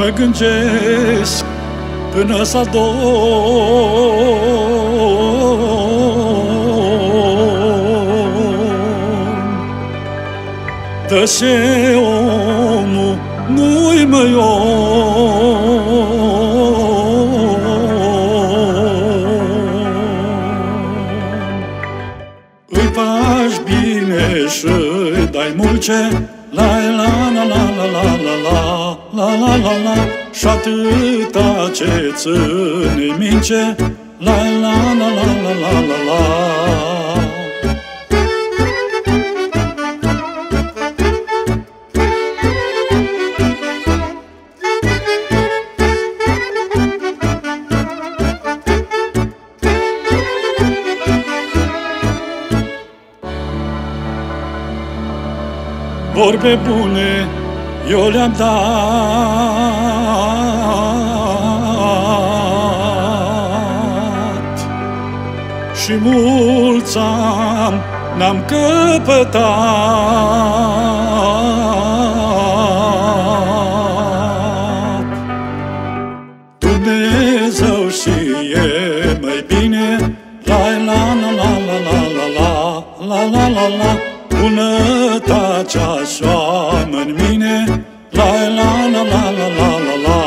Mă gândesc până s-a Dă se omul nu-i mai Îi faci bine și dai mulce La la la la la la la la la la la la Și atâta ce ține mince La la la la la la la la vorbe bune eu le-am dat și mulți am n-am căpătat. Dumnezeu știe mai bine, la la la la la la la la la la la Bunătatea așa în mine. La la la la la la la la.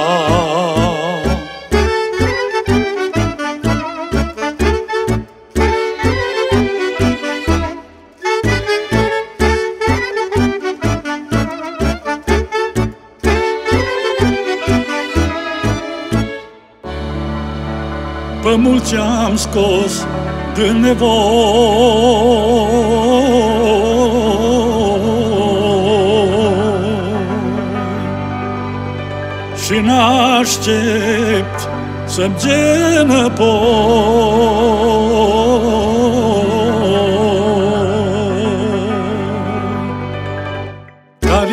Pe mulți am scos din nevoi aștept să-mi genă Dar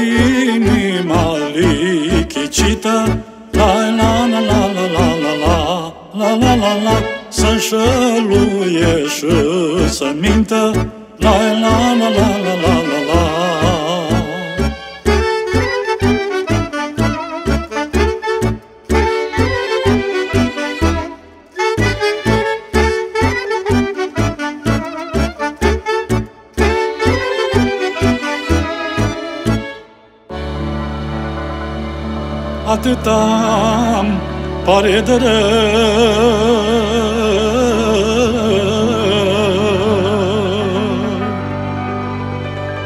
inima lichicită La la la la la la la la La la la la Să șăluie și să mintă La la la la la la la la Atât am pare de rău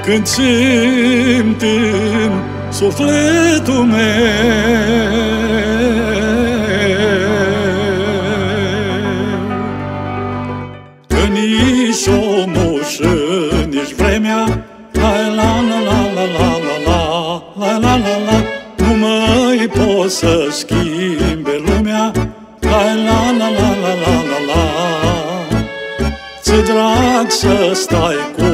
Când simt în sufletul meu Că nici omul și nici vremea La la la la la la la la la la la la Nu ei pot să schimbe lumea La la la la la la la la Ți drag să stai cu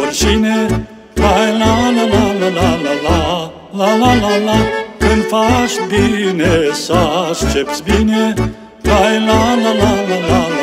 oricine La la la la la la la la La la la la Când faci bine să aștepți bine La la la la la la la